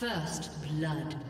First blood.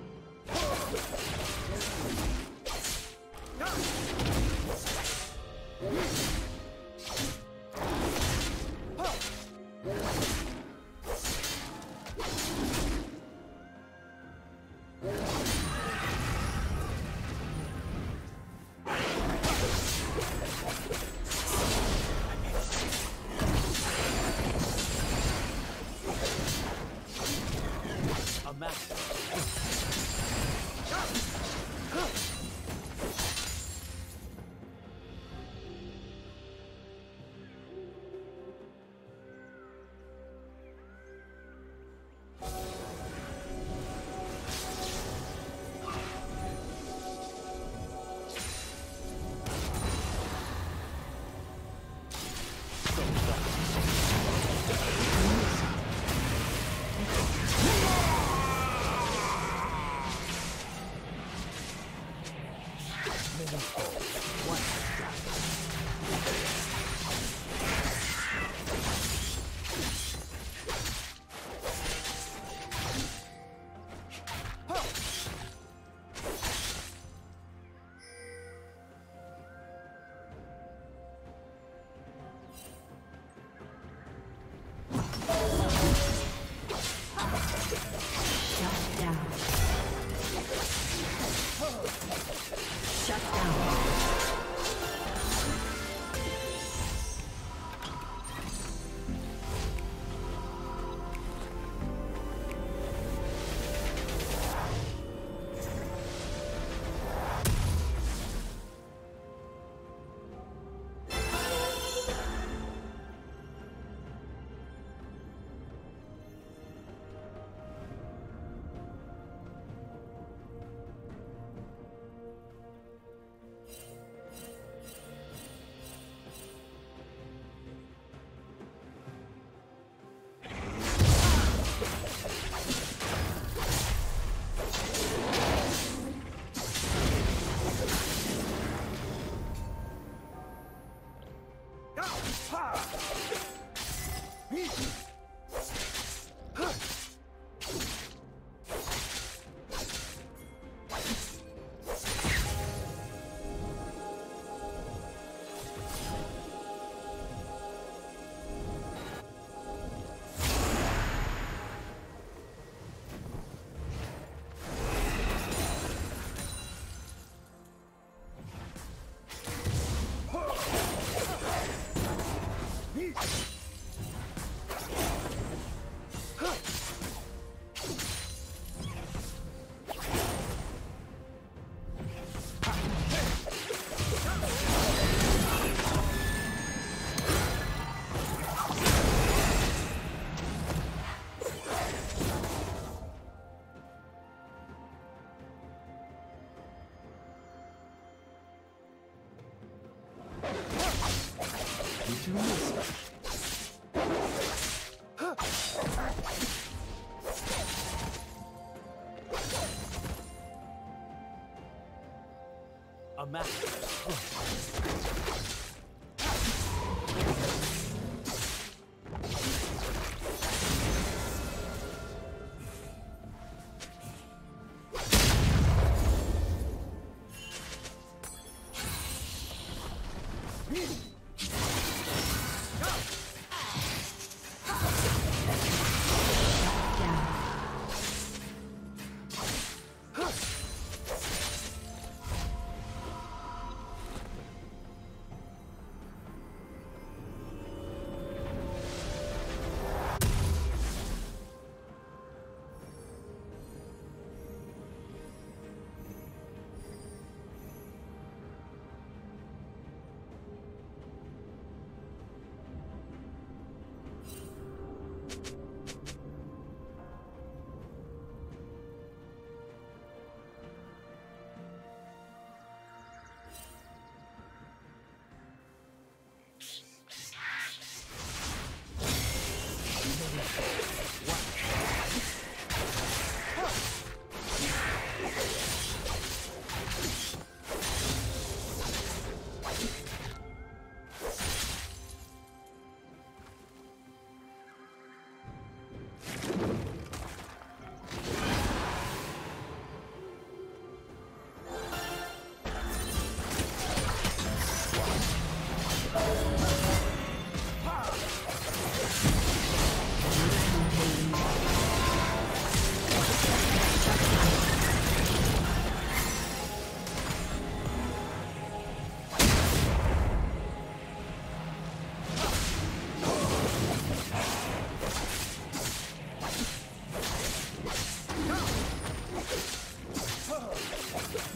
Master.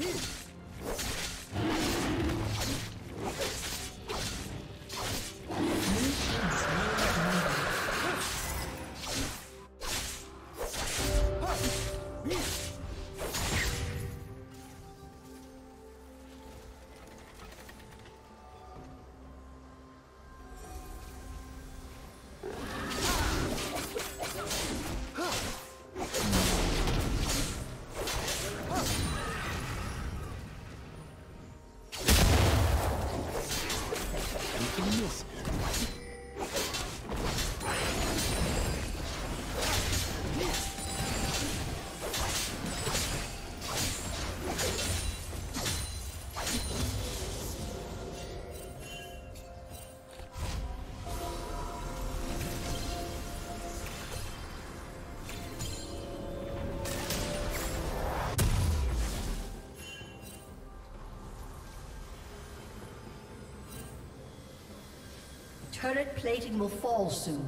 Woo! Turret plating will fall soon.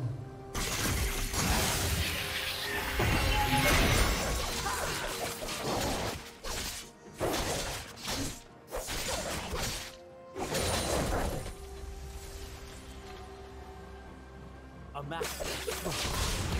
A master.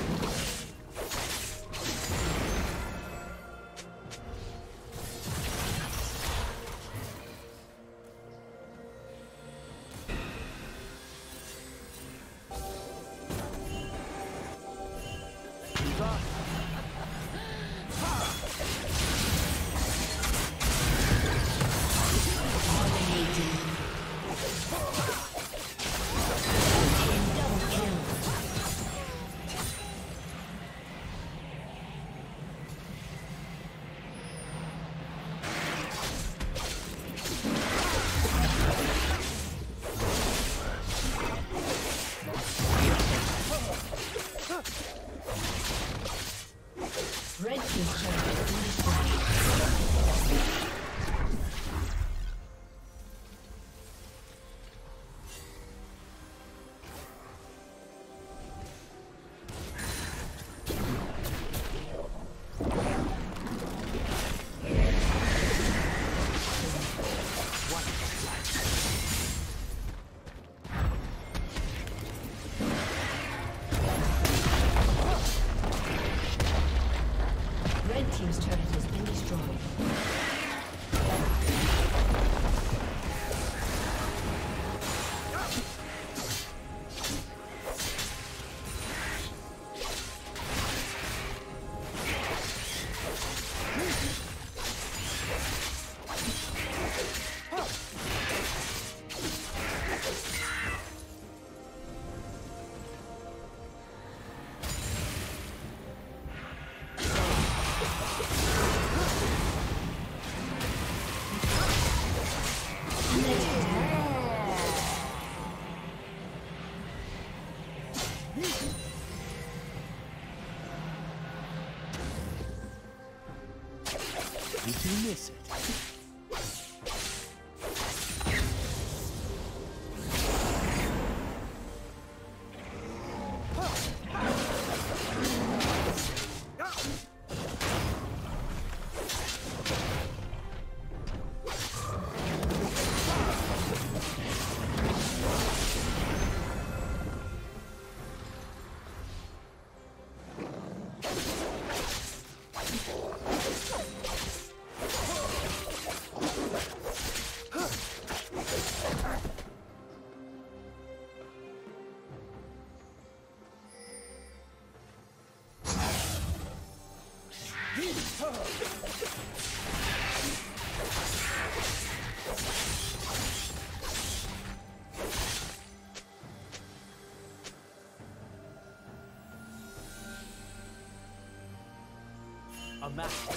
Miss it. A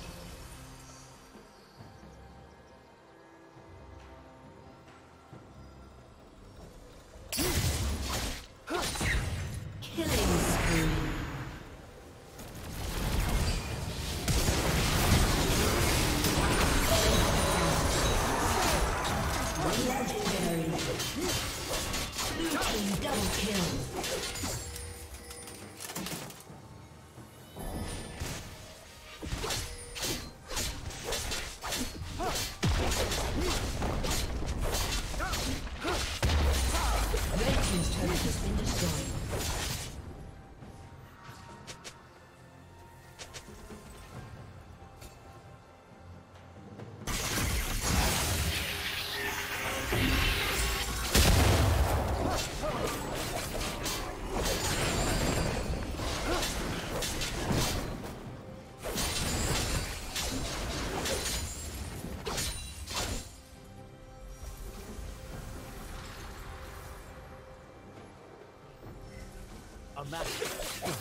Master.